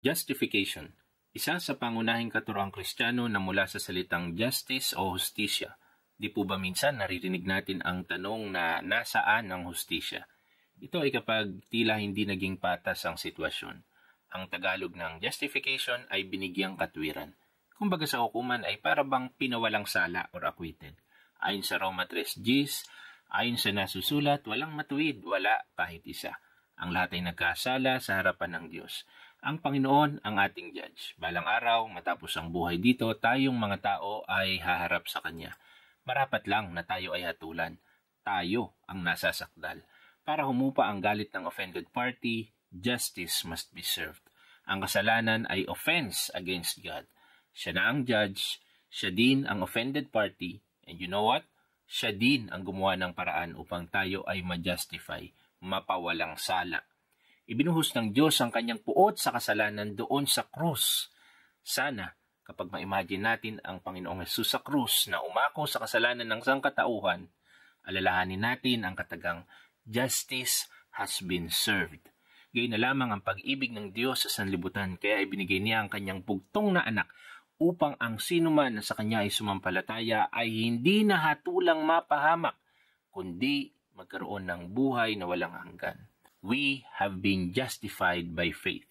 Justification Isa sa pangunahing katuroang kristyano na mula sa salitang justice o hustisya. Di po ba minsan naririnig natin ang tanong na nasaan ang hustisya? Ito ay kapag tila hindi naging patas ang sitwasyon. Ang Tagalog ng justification ay binigyang katwiran. Kumbaga sa hukuman ay para pinawalang sala or acquitted. Ayon sa Roma 3 Gs, ayon sa nasusulat, walang matuwid, wala kahit isa. Ang lahat ay nagkasala sa harapan ng Diyos. Ang Panginoon ang ating judge. Balang araw, matapos ang buhay dito, tayong mga tao ay haharap sa Kanya. Marapat lang na tayo ay hatulan. Tayo ang nasasakdal. Para humupa ang galit ng offended party, justice must be served. Ang kasalanan ay offense against God. Siya na ang judge, siya din ang offended party, and you know what? Siya din ang gumawa ng paraan upang tayo ay ma-justify, mapawalang sala Ibinuhos ng Diyos ang kanyang puot sa kasalanan doon sa krus. Sana, kapag ma-imagine natin ang Panginoong Yesus sa krus na umako sa kasalanan ng sangkatauhan, alalahanin natin ang katagang justice has been served. Gayun na lamang ang pag-ibig ng Diyos sa sanlibutan kaya ibinigay niya ang kanyang bugtong na anak upang ang sinuman na sa kanya ay sumampalataya ay hindi na hatulang mapahamak, kundi magkaroon ng buhay na walang hanggan we have been justified by faith.